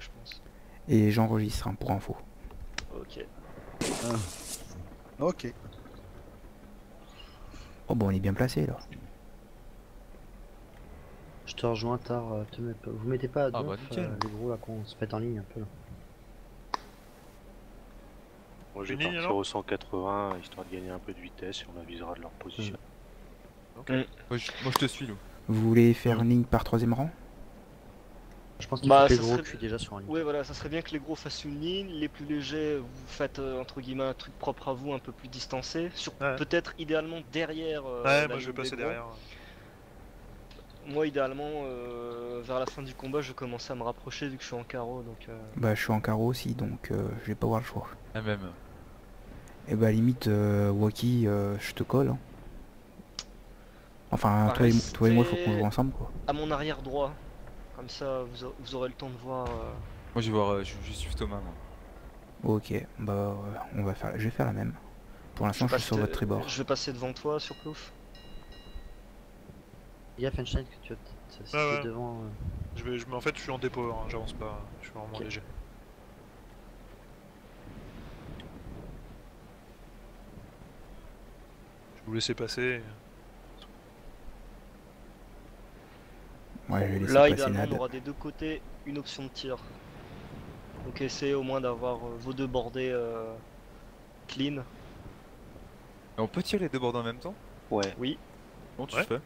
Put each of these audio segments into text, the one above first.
je pense. Et j'enregistre hein, pour info. Ok. Ok. Oh bon, on est bien placé là. Je te rejoins tard, euh, te vous mettez pas à Ah deux, bah, euh, les gros là qu'on se mette en ligne un peu là. Moi je vais partir au 180 histoire de gagner un peu de vitesse et on avisera de leur position. Moi je, moi, je te suis, Lou. Vous voulez faire une ligne par troisième rang? Je pense qu'il Bah, faut que les gros serait- déjà sur en ligne. Ouais, voilà, ça serait bien que les gros fassent une ligne, les plus légers, vous faites euh, entre guillemets un truc propre à vous, un peu plus distancé, sur Ouais. peut-être idéalement derrière. euh, Ouais, moi je vais passer derrière. Moi, idéalement, euh, vers la fin du combat, je vais commencer à me rapprocher vu que je suis en carreau, donc. euh, Bah je suis en carreau aussi donc euh, je vais pas avoir le choix. Ah, même. Et bah limite euh, Waki euh, je te colle. hein. Enfin Bah, toi et, toi et moi faut qu'on joue ensemble quoi. à mon arrière droit, comme ça, vous, a- vous aurez le temps de voir. euh, Moi je vais voir, euh, je, je suis Thomas. Moi. Ok, bah euh, on va faire je vais faire la même. Pour l'instant je vais suis sur votre tribord. Je vais passer devant toi sur Plouf. Il y a Fenstein que tu vas peut-être si Ouais, devant. euh, Je vais, je, mais en fait je suis en dépôt, hein, j'avance pas, je suis vraiment léger. Je vais vous laisser passer. Ouais je vais laisser Là, idéalement, on aura des deux côtés une option de tir. Donc essayez au moins d'avoir euh, vos deux bordées euh, clean. Et on peut tirer les deux bords en même temps? Ouais, Oui, Comment tu Ouais. fais?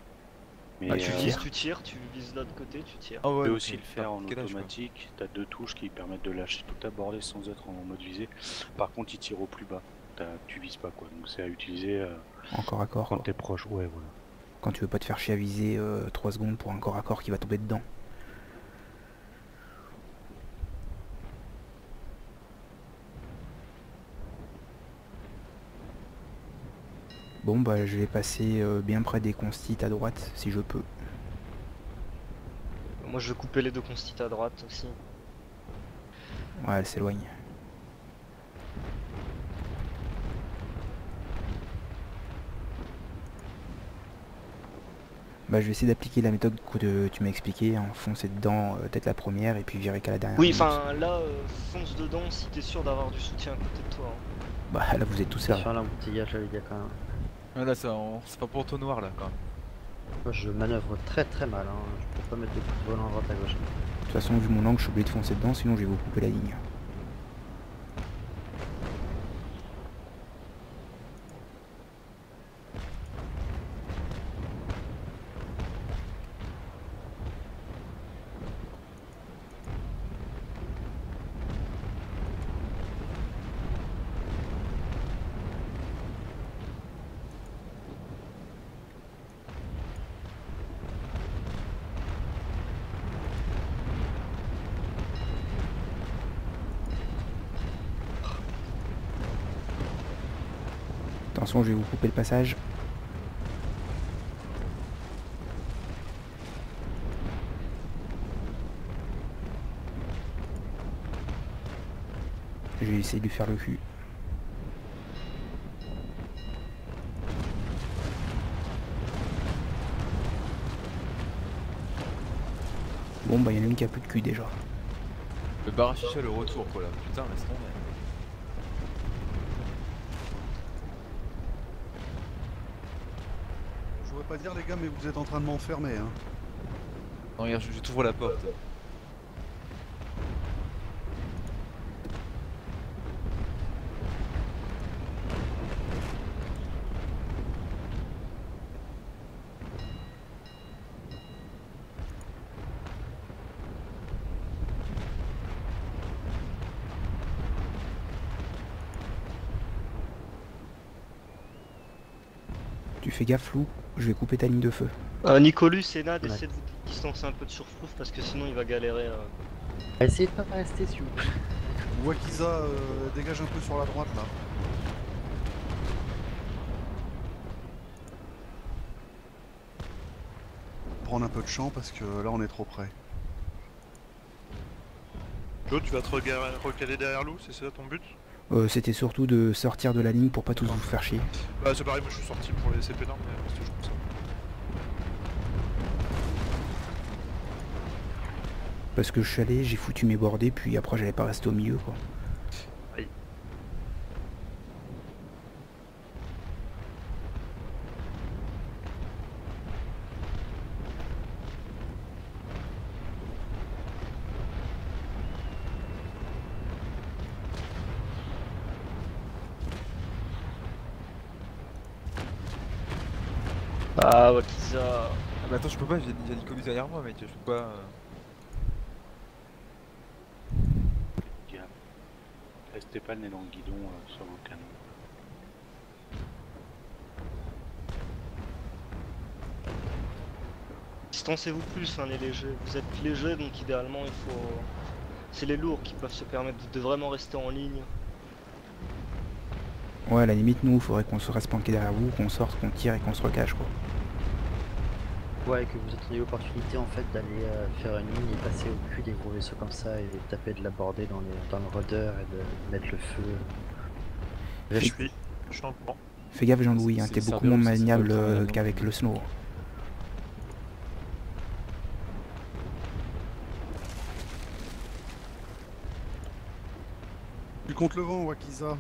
Mais Bah, tu euh, tires. si tu tires, tu vises de l'autre côté, tu tires. Ah tu ouais. peux ok. aussi le faire en quel âge, quoi. automatique, t'as deux touches qui permettent de lâcher toute ta bordée sans être en mode visée. Par contre il tire au plus bas, T'as- tu vises pas quoi, donc c'est à utiliser euh, Encore à corps quand quoi. t'es proche, ouais voilà. Quand tu veux pas te faire chier à viser 3 secondes pour un corps à corps qui va tomber dedans. Bon bah je vais passer euh, bien près des constites à droite si je peux. Moi, je vais couper les deux constites à droite aussi. Ouais elle s'éloigne. Bah je vais essayer d'appliquer la méthode que tu m'as expliqué, hein, foncer dedans euh, peut-être la première et puis virer qu'à la dernière. Oui, enfin là, euh, fonce dedans si t'es sûr d'avoir du soutien à côté de toi. hein. Bah là vous êtes tout seul. Sur l'embouteillage les gars quand même. Ah, là, ça, on- c'est pas pour tout noir là quand même. Moi je manœuvre très très mal, hein. je peux pas mettre de coups de volant à droite à gauche. De toute façon vu mon angle je suis obligé de foncer dedans sinon je vais vous couper la ligne. Attention je vais vous couper le passage. Je vais essayer de faire le cul. Bon bah il y en a une qui a plus de cul déjà. Le bar à chicha, le retour quoi là. Putain, laisse tomber. Je voudrais pas dire les gars, mais vous êtes en train de m'enfermer. Hein. Non, regarde, je, je la porte. Fais gaffe flou, je vais couper ta ligne de feu. Euh, Nicolus et Nad, Ouais. essayez de vous distancer un peu de surfroof parce que sinon il va galérer. euh. Essayez de pas rester s'il vous plaît. Wakiza euh, dégage un peu sur la droite là. Prendre un peu de champ parce que là on est trop près. Joe, tu vas te recaler derrière Lou, c'est ça ton but? Euh, C'était surtout de sortir de la ligne pour pas tous vous faire chier. Bah c'est pareil, moi je suis sorti pour les CP non, mais c'est toujours comme ça. Parce que je suis allé, j'ai foutu mes bordées, puis après j'allais pas rester au milieu quoi. Ah, Wakiza. Ah bah attends, je peux pas, j'ai il y a Nicolas derrière moi, mec, je peux pas. euh. Restez pas le nez dans le guidon euh, sur vos canons. Distancez-vous plus, hein, les légers. Vous êtes légers, donc idéalement, il faut. C'est les lourds qui peuvent se permettre de vraiment rester en ligne. Ouais, à la limite, nous, faudrait qu'on se reste planqué derrière vous, qu'on sorte, qu'on tire et qu'on se recache quoi. Ouais, et que vous ayez l'opportunité en fait d'aller euh, faire une ligne et passer au cul des gros vaisseaux comme ça et taper de la bordée dans, les, dans le rudder et de mettre le feu. Je suis. Je suis en courant. Fais gaffe Jean-Louis, hein, t'es beaucoup moins maniable euh, là-dedans. qu'avec le snow. Tu comptes le vent, Wakiza?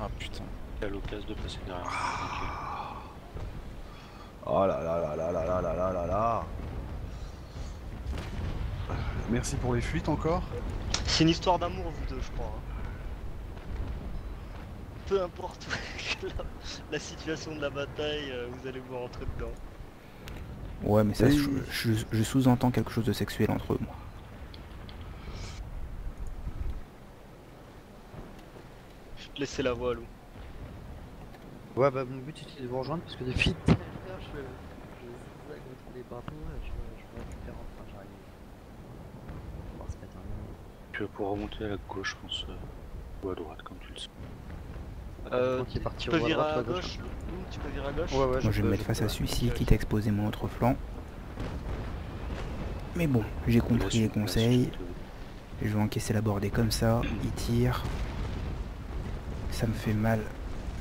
Ah putain. T'as l'occasion de passer derrière moi. Oh là là là là là là là là là là Merci pour les fuites encore. C'est une histoire d'amour, vous deux, je crois. hein. Peu importe la, la situation de la bataille, euh, vous allez vous rentrer dedans. Ouais, mais ça, Oui. je, je- je sous-entends quelque chose de sexuel entre eux, moi. Je vais te laisser la voix, Lou. Ouais, bah mon but c'était de vous rejoindre parce que depuis tout à l'heure je, je zigzag entre les bateaux, je, je récupère enfin j'arrive. On va se mettre un nom. Tu vas pouvoir remonter à la gauche, je pense. euh, ou à droite, comme tu le sens. Euh, Tu peux virer à gauche, Tu peux virer à gauche Ouais, ouais, Moi, je vais peux, me mettre face à celui-ci, quitte à exposer mon autre flanc. Mais bon, j'ai compris les conseils. Je vais encaisser la bordée comme ça, il tire. Ça me fait mal,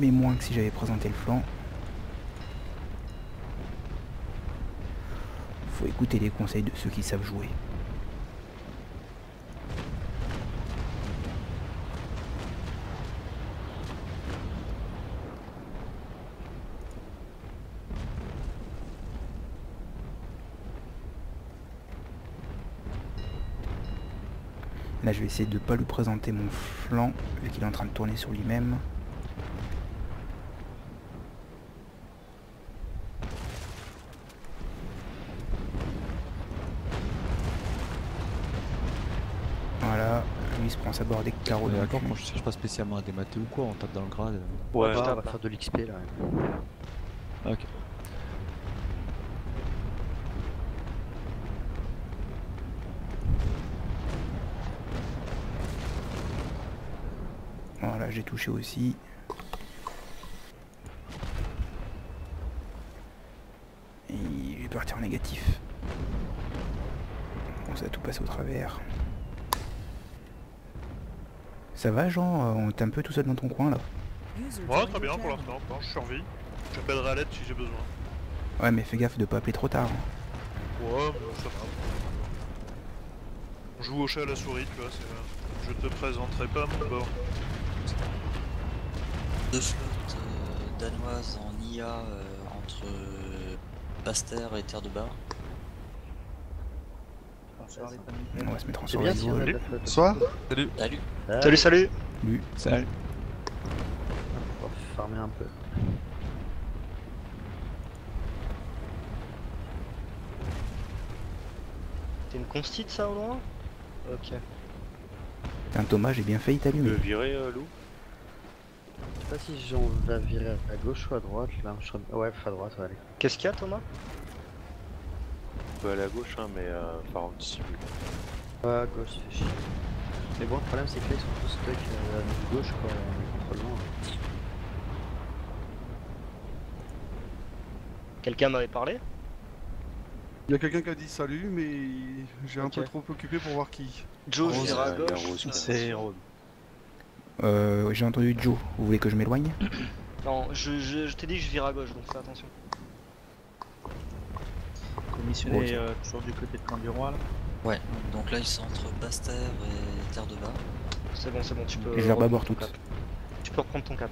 mais moins que si j'avais présenté le flanc. Faut écouter les conseils de ceux qui savent jouer. Là, je vais essayer de pas lui présenter mon flanc, vu qu'il est en train de tourner sur lui-même. Voilà, il carreau On est dans le d'accord, quand je cherche pas spécialement à démater ou quoi, on tape dans le grade. euh. Ouais, Ah, on va faire de l'XP là. Ok. Voilà, j'ai touché aussi. Et je vais partir en négatif. Bon, ça a tout passé au travers. Ça va, Jean Euh, On t'est un peu tout seul dans ton coin là Ouais, très bien pour l'instant. Je survis. J'appellerai à l'aide si j'ai besoin. Ouais, mais fais gaffe de pas appeler trop tard. hein. Ouais, bon, ça va. On joue au chat à la souris, tu vois. c'est- Je te présenterai pas mon bord. deux flottes euh, danoises en IA euh, entre euh, Basse-Terre et Terre de Bar. On va se mettre en la flotte. Soit Salut Ah, Salut, salut Lui. Salut. On va farmer un peu. T'es une constite, ça, au loin Ok. Un Thomas, j'ai bien failli Tu veux t'allumer. virer, euh, Lou? Je sais pas si on va virer à gauche ou à droite là. Je serais- Ouais, à droite, ouais, allez. Qu'est-ce qu'il y a, Thomas? Peut aller à gauche, hein, mais euh, par. Ouais, à gauche, c'est chier. Mais bon, le problème c'est que là ils sont tous stuck euh, à notre gauche quoi, on est trop loin. Quelqu'un m'avait parlé? Il y a quelqu'un qui a dit salut, mais j'ai un peu trop occupé pour voir qui. Joe, je vire à gauche. Rose, C'est- Euh, j'ai entendu Joe. Vous voulez que je m'éloigne? Non, je, je, je t'ai dit que je vire à gauche, donc fais attention. Ok. Commissionné euh, toujours du côté de camp du roi là. Ouais, donc là ils sont entre Basse-Terre et Terre de Bas. C'est bon, c'est bon, tu peux. Et ton toutes. cap. Tu peux reprendre ton cap.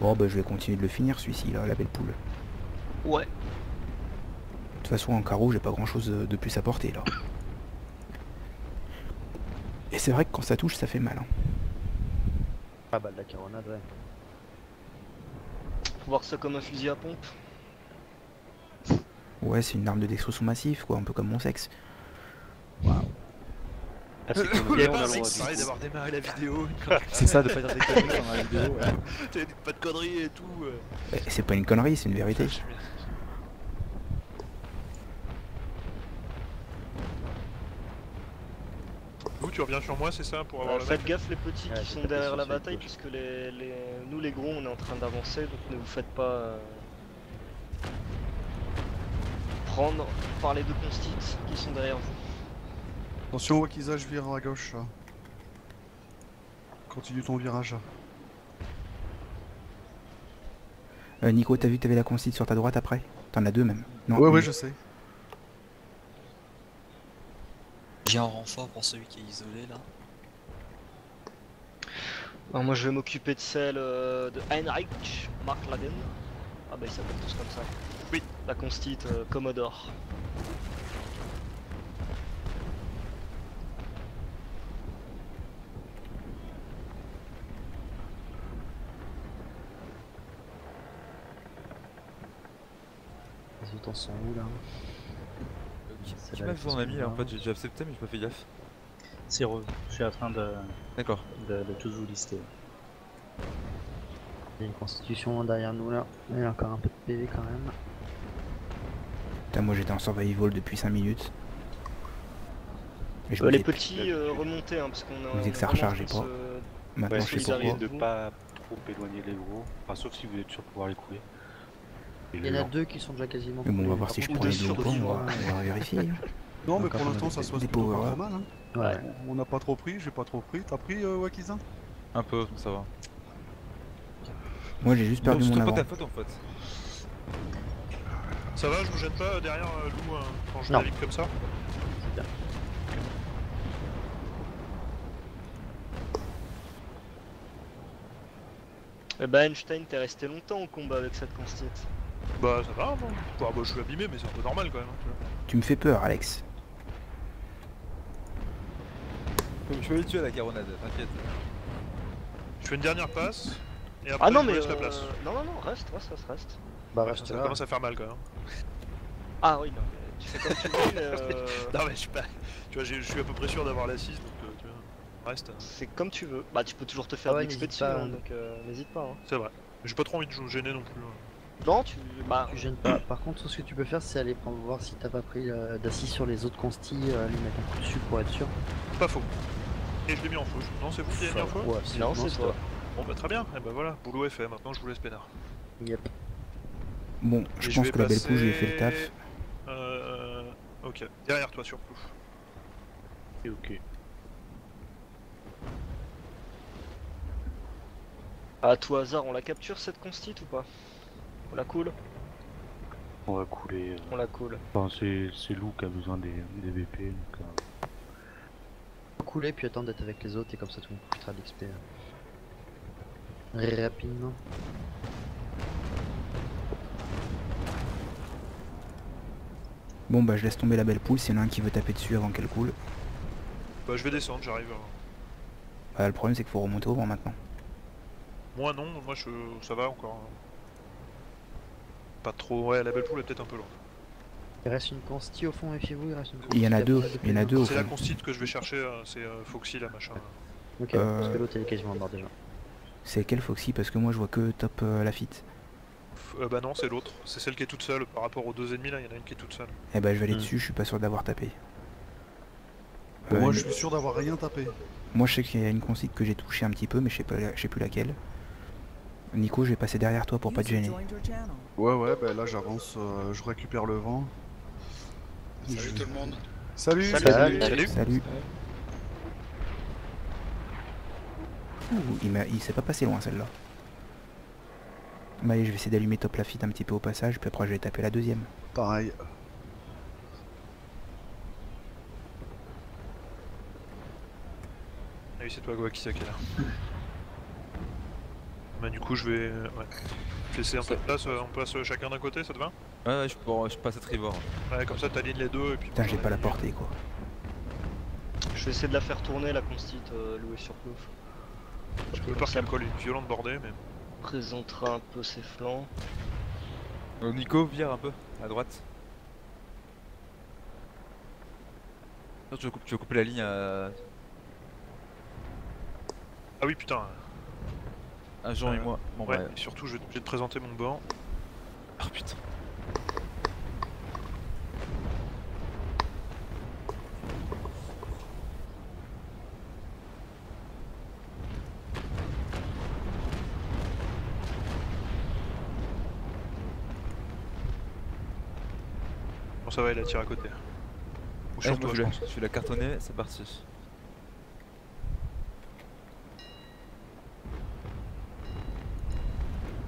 Bon bah je vais continuer de le finir celui-ci là, la belle poule. Ouais. De toute façon en carreau j'ai pas grand chose de plus à porter là. Et c'est vrai que quand ça touche ça fait mal. hein. Ah bah de la caronade, ouais. Faut voir ça comme un fusil à pompe. Ouais c'est une arme de destruction massive quoi, un peu comme mon sexe. Ah, c'est pareil d'avoir démarré la vidéo. C'est ça, de pas dire des conneries dans la vidéo. ouais. Pas de conneries et tout. euh. C'est pas une connerie, c'est une vérité. Vous, tu reviens sur moi, c'est ça, pour avoir Euh, le faites mec gaffe les petits Ouais, qui sont derrière la bataille puisque les, les- nous les gros on est en train d'avancer donc ne vous faites pas euh, prendre par les deux constits qui sont derrière vous. Attention, Wakiza, je vire à gauche. Continue ton virage. Euh, Nico t'as vu que t'avais la consigne sur ta droite après? T'en as deux même. Non, ouais, ouais, je sais. J'ai un renfort pour celui qui est isolé là. Alors moi je vais m'occuper de celle euh, de Heinrich Marklagen. Ah bah ils s'appellent tous comme ça. Oui. La constite euh, Commodore. Les autres sont où là Qui C'est qui là, m'a il vu faut en ami là en fait, j'ai déjà accepté mais j'ai pas fait gaffe. C'est Rose, je suis en train de, D'accord. de, de tous vous lister. Il y a une constitution derrière nous là. Il y a encore un peu de PV quand même. Putain, moi j'étais en survival depuis 5 minutes. Je Euh, me les petits euh, remontez hein, parce qu'on a. Vous dites que ça rechargeait pas. se- Maintenant Ouais, je sais pourquoi. de pas trop éloigner les gros, enfin sauf si vous êtes sûr de pouvoir les couler. Il y en a deux qui sont déjà quasiment. Mais bon, on va voir si je prends les deux deux ou pas, on va, vérifier. hein. Non, mais pour l'instant, ça se passe des plutôt pas mal. Hein. Ouais. On n'a pas trop pris, j'ai pas trop pris. T'as pris, euh, Wakiza? Un peu, ça va. Moi j'ai juste perdu mon c'est pas avant. ta faute en fait. Ça va, je vous gêne pas derrière euh, Lou hein, quand je navigue comme ça. Eh ben Einstein t'es resté longtemps au combat avec cette constite. Bah ça va, bon. Bah, bah, je suis abîmé, mais c'est un peu normal quand même. hein, tu vois. Tu me fais peur, Alex. Je vais les tuer à la caronade, t'inquiète. Je fais une dernière passe, et après Ah non je mais laisse la euh, place. non non non reste reste reste reste. Bah Ouais, reste ça là. commence à faire mal quand même. Ah oui non mais tu fais comme tu veux mais euh, Non mais je suis pas... Tu vois, j'ai- je suis à peu près sûr d'avoir l'assise, donc euh, tu vois, reste. hein. c'est comme tu veux. Bah tu peux toujours te faire Ah ouais, de l'XP n'hésite dessus pas, hein, donc euh, n'hésite pas. hein. C'est vrai. J'ai pas trop envie de vous gêner non plus. hein. Non tu bah Tu gênes pas. Par contre, ce que tu peux faire, c'est aller prendre voir si t'as pas pris euh, d'assis sur les autres constis, euh, lui mettre un coup dessus pour être sûr. Pas faux. Et je l'ai mis en faux. Non, c'est vous qui l'avez mis en faux Ouais, non c'est toi. Bon bah très bien, et bah voilà, boulot est fait, maintenant je vous laisse peinard. Yep. Bon, je Et pense que la belle j'ai fait le taf. Euh... Ok, derrière toi surtout. Et ok. À tout hasard on la capture cette constite ou pas? On la coule? On va couler. euh, On la coule. Enfin, c'est c'est Lou qui a besoin des, des VP. Donc, euh, Couler puis attendre d'être avec les autres et comme ça tout le monde profitera de l'XP. euh, Rapidement. Bon bah je laisse tomber la belle poule, s'il y en a un qui veut taper dessus avant qu'elle coule. Bah je vais descendre, j'arrive. euh. Bah, le problème c'est qu'il faut remonter au vent maintenant. Moi non, moi je... ça va encore. hein. Pas trop, ouais, la belle poule est peut-être un peu loin. Il reste une consti au fond, méfiez-vous, il reste une Il y en a deux, il y en a deux au C'est la constite que je vais chercher, euh, c'est euh, Foxy là machin. Ok, parce Euh, que l'autre il est quasiment mort déjà. C'est quel Foxy? Parce que moi je vois que top euh, Lafitte. Euh, bah non, c'est l'autre, c'est celle qui est toute seule par rapport aux deux ennemis là, il y en a une qui est toute seule. Eh bah je vais aller Hmm. dessus, je suis pas sûr d'avoir tapé. Bon, Euh, Moi, je suis sûr d'avoir rien tapé. moi, je sais qu'il y a une concite que j'ai touché un petit peu, mais je sais pas, je sais plus laquelle. Nico, je vais passer derrière toi pour pas te gêner. Ouais, ouais, bah là, j'avance, euh, je récupère le vent. Salut tout le monde. Salut, Salut. Salut. Salut Salut. Ouh, il, m'a- il s'est pas passé loin celle-là. Bah allez, je vais essayer d'allumer top Lafitte un petit peu au passage, puis après je vais taper la deuxième. Pareil. Ah oui, c'est toi, quoi, qui est là. Bah, du coup, je vais. euh, Ouais. Je vais laisser un peu de place, on passe chacun d'un côté, ça te va? Ouais, ouais, je, peux- je passe à Trivor. Ouais, comme ça, t'alignes les deux et puis. Putain, j'ai pas la portée quoi. Je vais essayer de la faire tourner la constite euh, louée sur Plouf. Je peux pas qu'elle colle une violente bordée, mais. Présentera un peu ses flancs. Euh, Nico, vire un peu, à droite. Non, tu veux, couper, tu veux couper la ligne à, Ah oui, putain. à Jean et Euh, moi. Bon, ouais, bah, et surtout, je vais, je vais te présenter mon banc. Ah putain. Il a tiré à côté. Ou sur moi, toi, je, pense. je vais la cartonner, c'est parti.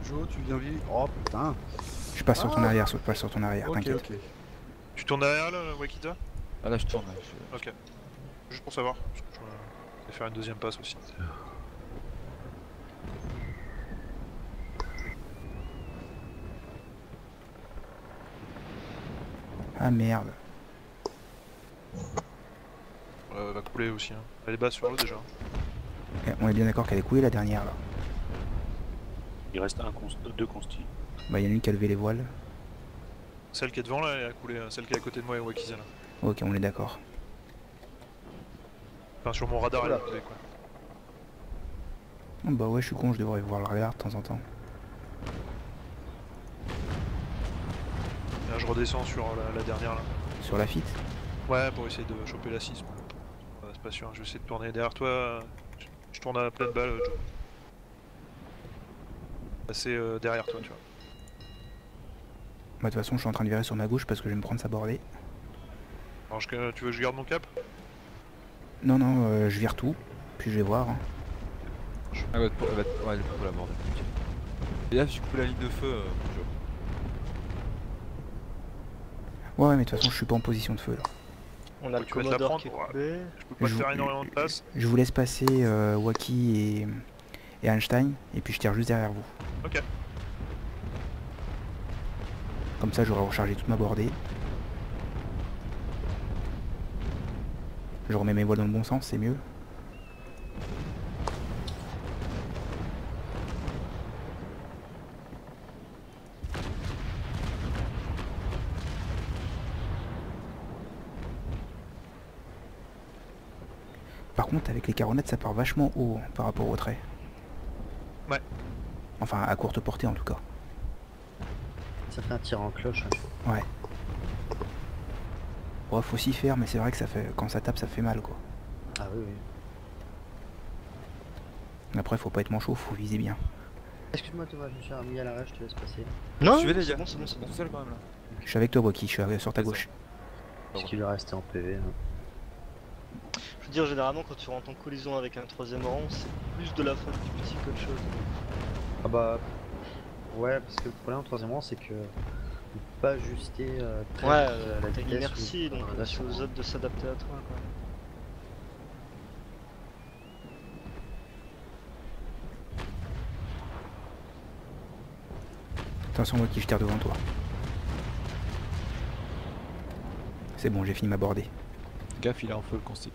Jo, tu viens vite. Oh putain. Je passe sur ton Ah. arrière, saute pas sur ton arrière, t'inquiète. Tu tournes derrière là, Wakita Ah là, je tourne. là, je- Ok. Juste pour savoir. parce que Je je vais faire une deuxième passe aussi. Ah merde. Euh, va couler aussi. Hein. Elle est basse sur l'eau déjà. Eh, on est bien d'accord qu'elle est coulée la dernière là. Il reste un const... deux constis. Bah, il y en a une qui a levé les voiles. Celle qui est devant là, elle a coulé. hein. Celle qui est à côté de moi et Wakiza là. Ok, on est d'accord. Enfin, sur mon radar, elle a coulé quoi. Oh, bah ouais, je suis con, je devrais voir le radar de temps en temps. Et là, je redescends sur la, la dernière là. Sur la fit Ouais, pour essayer de choper la 6. Ouais, c'est pas sûr, je vais essayer de tourner derrière toi. Je, je tourne à pleine balle, Joe. Passer euh, derrière toi, tu vois. Bah, de toute façon, je suis en train de virer sur ma gauche parce que je vais me prendre sa bordée. Alors, je- tu veux que je garde mon cap? Non, non, euh, je vire tout. Puis je vais voir. hein. Ah, elle va te pour- elle va te- ouais, elle est pour la bordel. ok. Et là, j'ai coupé la ligne de feu. euh, Joe. Ouais, mais de toute façon, je suis pas en position de feu là. On a le Commodore prendre, qui est ouais. Je peux pas te faire énormément de place. Je vous laisse passer euh, Waki et, et Einstein, et puis je tire juste derrière vous. Ok. Comme ça, j'aurai rechargé toute ma bordée. Je remets mes voiles dans le bon sens, c'est mieux. Par contre, avec les caronnettes, ça part vachement haut hein, par rapport au trait. Ouais. Enfin, à courte portée en tout cas. Ça fait un tir en cloche. hein. Ouais. Ouais, faut s'y faire, mais c'est vrai que ça fait quand ça tape, ça fait mal quoi. Ah oui, oui. Après, faut pas être manchot, faut viser bien. Excuse-moi Thomas, je me suis remis à l'arrêt, je te laisse passer. Non, Suivez les c'est bon, c'est bon, c'est bon. Tout seul quand même là. Je suis avec toi, Waki, je suis sur ta gauche. Parce qu'il est resté en PV. hein. Je veux dire, généralement, quand tu rentres en collision avec un troisième rang, c'est plus de la faute du petit qu'autre chose. Ah bah. Ouais, parce que le problème en troisième rang, c'est que. On peut pas ajuster euh, très Ouais, euh, la t'as vitesse l'inertie, ou- donc c'est aux autres de s'adapter à toi. Quoi. Attention, Waki, je tire devant toi. C'est bon, j'ai fini ma bordée. Gaffe, il est en feu le constit.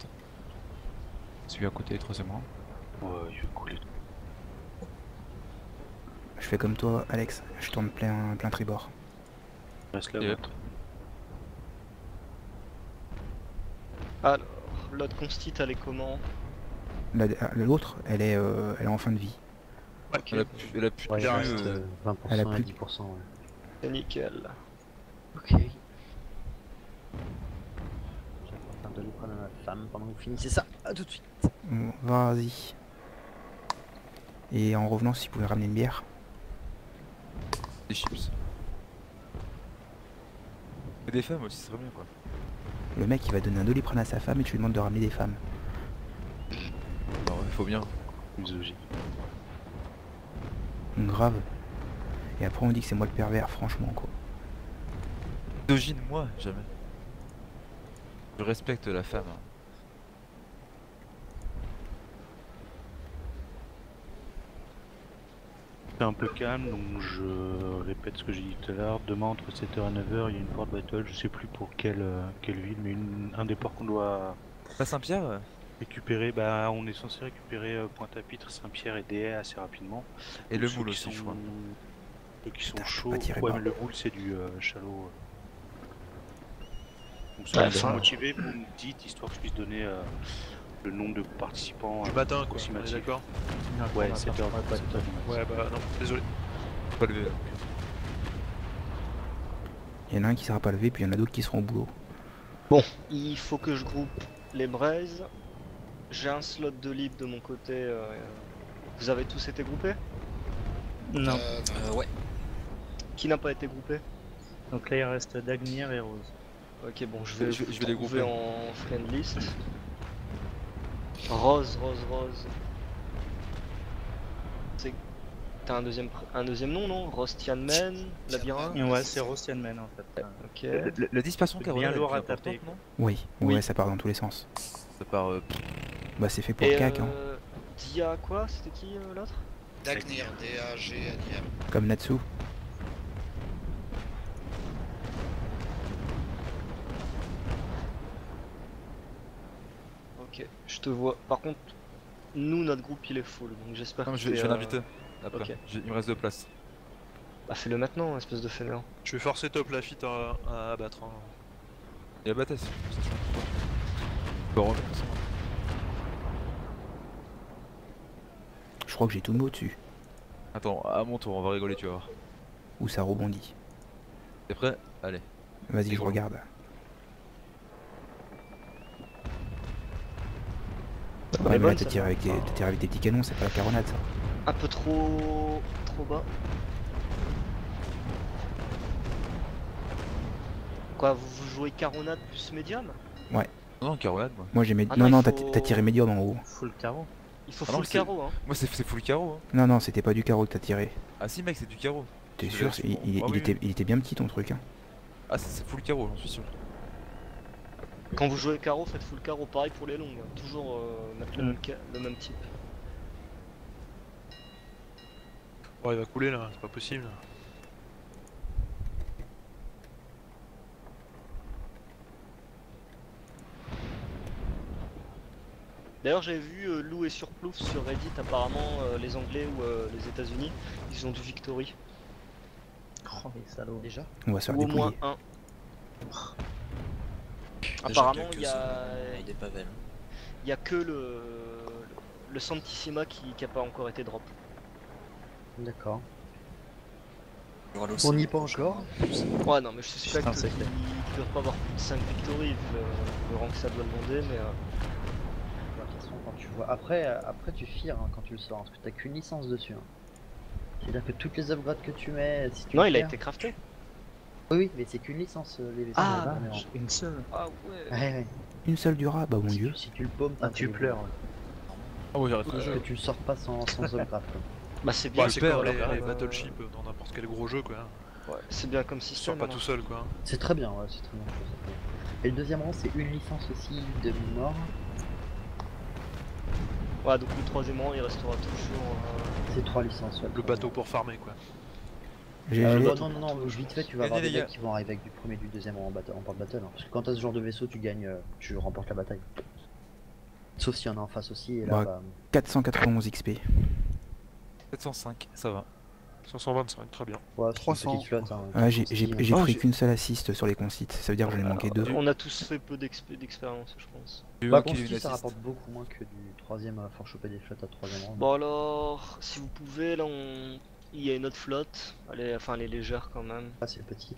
Celui à côté, troisième rang. Ouais, il va couler. Je fais comme toi, Alex, je tourne plein, plein tribord. Reste là, Yep. Alors, l'autre constite, elle est comment? La- L'autre, elle, est, euh, elle est en fin de vie. Elle a pu, elle a Ouais, il Derrière, reste euh, euh, 20% elle a plus- 10%. Ouais. c'est nickel. Ok. Femme pendant que vous finissez ça. A tout de suite. Bon, Vas-y. Et en revenant, si vous pouvez ramener une bière. des chips. Et des femmes aussi, ce serait bien quoi. Le mec, il va donner un doliprane à sa femme et tu lui demandes de ramener des femmes. Alors, il faut bien. Misogyne. Grave. Et après, on dit que c'est moi le pervers, franchement, quoi. Misogyne, moi, jamais. Je respecte la femme. hein. C'est un peu calme, donc je répète ce que j'ai dit tout à l'heure. Demain, entre 7h et 9h, il y a une porte battle. Je sais plus pour quelle, euh, quelle ville, mais une- un des ports qu'on doit Pas Saint-Pierre euh récupérer. Bah, on est censé récupérer euh, Pointe-à-Pitre, Saint-Pierre et Déhay assez rapidement. Et Donc le moule qui aussi, je sont- crois. Ceux qui sont chauds. Ouais, mais le moule, c'est du euh, shallow. Donc, ceux Ouais, qui sont motivés, vous me dites, histoire que je puisse donner euh, le nombre de participants. Du euh, matin, quoi, on est d'accord Ouais, 7h. Ouais, bah non, désolé. Pas levé. Il y en a un qui sera pas levé, puis il y en a d'autres qui seront au boulot. Il faut que je groupe les braises. J'ai un slot de libre de mon côté. euh, Vous avez tous été groupés? Non. Euh, ouais. Qui n'a pas été groupé? Donc là il reste Dagnir et Rose. Ok, bon, je vais, Je vais- vous je vais les grouper. en friend list. Rose, Rose, Rose. C'est. T'as un deuxième, pr- un deuxième nom, non? Rose Tianmen, Labyrinthe? Ouais, c'est Rose Tianmen en fait. Ok. Le- le- dispersion C'est caroline bien lourd à taper, Oui, Oui. ouais, ça part dans tous les sens. Ça part. euh, Bah c'est fait pour Et CAC, hein. euh, Dia quoi? C'était qui euh, l'autre? Dagnir, D-A-G-N-I-R. comme Natsu. Ok, je te vois. Par contre, nous, notre groupe il est full, donc j'espère Non, que mais je vais, je vais euh, l'inviter. Après, il me reste deux places. Bah fais-le maintenant, espèce de fainéant. Je vais forcer Top Lafitte à, à abattre. hein. Et la bataille, c'est. Bon. Je crois que j'ai tout mis au-dessus. Attends, à mon tour, on va rigoler, tu vas voir. Où ça rebondit. T'es prêt? Allez. Vas-y, je regarde. Elle Ouais, est mais là tiré, avec tes- t'as tiré avec tes petits canons, c'est pas la caronade ça. Un peu trop. trop bas. Quoi, vous, vous jouez caronade plus médium Non, non, caronade, moi. Moi j'ai mis... Ah non, non, t'as faut- tiré médium en haut. Full carreau. Il faut Ah full c'est- carreau, hein. Moi, c'est full carreau. Hein. Non, non, c'était pas du carreau que t'as tiré. Ah, si, mec, c'est du carreau. T'es sûr il, là-dessus. il- Ah il oui, était, oui. il était bien petit ton truc. Hein. Ah, c'est c'est full carreau, j'en suis sûr. Quand vous jouez carreau, faites full carreau. Pareil pour les longues. hein. Toujours euh, mettre le, Mm. même le même type. Bon, il va couler là, c'est pas possible. D'ailleurs, j'avais vu euh, Lou et Surplouf sur Reddit. Apparemment, euh, les Anglais ou euh, les États-Unis, ils ont du Victory. Oh les salauds. Déjà On va se faire Ou au moins un. Apparemment, il y a, des pavels. il y a que le, le Santissima qui n'a pas encore été drop. D'accord. On n'y pas encore Ouais, non, mais je suspecte qu'ils ne doivent pas avoir plus de 5 Victory vu le, rang que ça doit demander, mais. euh, De toute façon, quand tu vois. Après, euh, après tu fires hein, quand tu le sors, parce que t'as qu'une licence dessus. hein. C'est-à-dire que toutes les upgrades que tu mets, si tu Non, il a été crafté. Oui, oui, mais c'est qu'une licence, euh, les Ah, licences de base, mais Une seule. Ah ouais. Ouais, ouais. Une seule du rat, bah mon Si dieu. tu- Si tu le paumes, Ah tu pleures. Ah, ouais, j'arrête le jeu. que tu sors pas sans, sans upgrade. quoi. Bah, c'est bien. Bah, c'est perds, comme les, les euh, Battleship dans n'importe quel gros jeu quoi. C'est bien comme Tu sors pas alors. tout seul quoi. C'est très bien, ouais, c'est très bien. Et le deuxième rang, c'est une licence aussi de mort. Ouais, donc le troisième rang, il restera toujours. euh, C'est trois licences. ouais, Le bateau pour farmer quoi. Euh, non, non, non, non, vite fait, tu vas avoir des les mecs qui vont arriver avec du premier et du deuxième en, bata- en porte battle. hein. Parce que quand t'as ce genre de vaisseau, tu gagnes, euh, tu remportes la bataille. Sauf s'il y en a en face aussi, et là, Bah, bah, 491 XP. 705, ça va. 525, très bien. ouais, c'est une 300. petite flotte. Hein, Ah, j'ai j'ai- Oh, pris j'ai- qu'une seule assist sur les concites. Ça veut dire que j'en ai manqué deux. On a tous fait peu d'exp- d'expérience, je pense. Eu Bah, un kill et une Consti, ça assist. rapporte beaucoup moins que du troisième à faire choper des flottes à troisième rang. Bon alors, si vous pouvez, là, on... il y a une autre flotte. Elle est... Enfin, légère quand même. Ah, c'est petit.